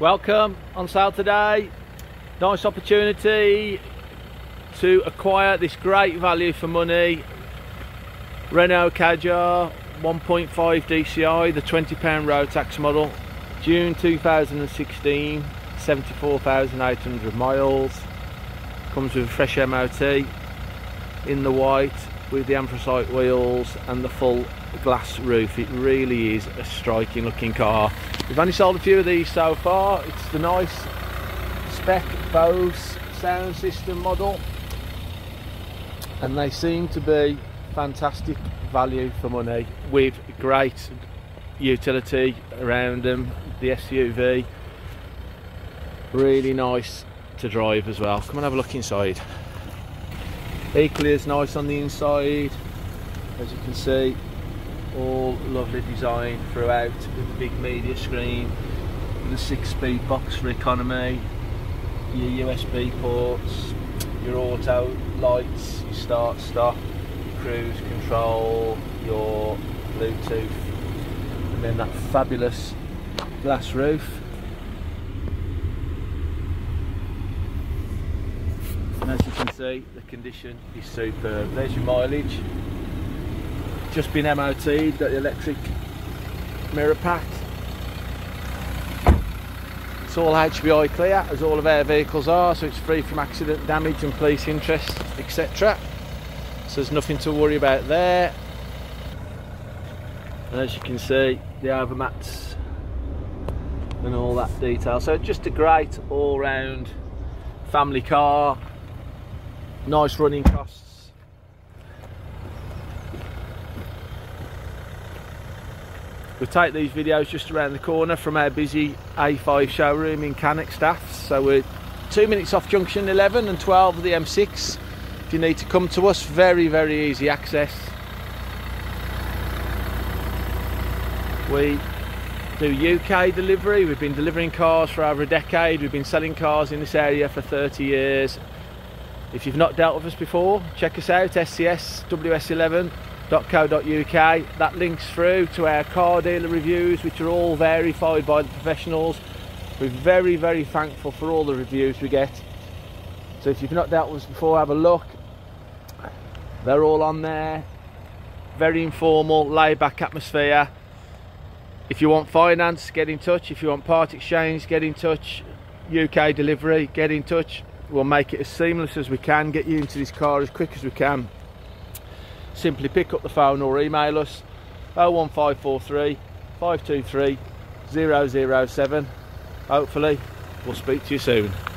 Welcome on sale today. Nice opportunity to acquire this great value for money Renault Kadjar 1.5 DCI, the £20 road tax model, June 2016, 74,800 miles. Comes with a fresh MOT in the white with the anthracite wheels and the full glass roof. It really is a striking looking car. We've only sold a few of these so far. It's the nice spec Bose sound system model and they seem to be fantastic value for money with great utility around them the SUV really nice to drive as well come and have a look inside equally as nice on the inside. As you can see all lovely design throughout with the big media screen the six speed box for economy your USB ports your auto lights your start stop your cruise control your Bluetooth and then that fabulous glass roof and as you can see the condition is superb. There's your mileage. Just been MOT'd got the electric mirror pack. It's all HPI clear as all of our vehicles are so it's free from accident damage and police interest etc so there's nothing to worry about there. And as you can see the overmats and all that detail. So just a great all-round family car nice running costs. We take these videos just around the corner from our busy A5 showroom in Cannock Staffs so we're two minutes off junction 11 and 12 of the M6 if you need to come to us very very easy access. We do UK delivery. We've been delivering cars for over a decade. We've been selling cars in this area for 30 years if you've not dealt with us before check us out scsws11.co.uk that links through to our car dealer reviews which are all verified by the professionals. We're very very thankful for all the reviews we get. So if you've not dealt with us before have a look. They're all on there. Very informal laid back atmosphere. If you want finance get in touch. If you want part exchange get in touch. UK delivery get in touch we'll make it as seamless as we can get you into this car as quick as we can. Simply pick up the phone or email us 01543 523 007 hopefully we'll speak to you soon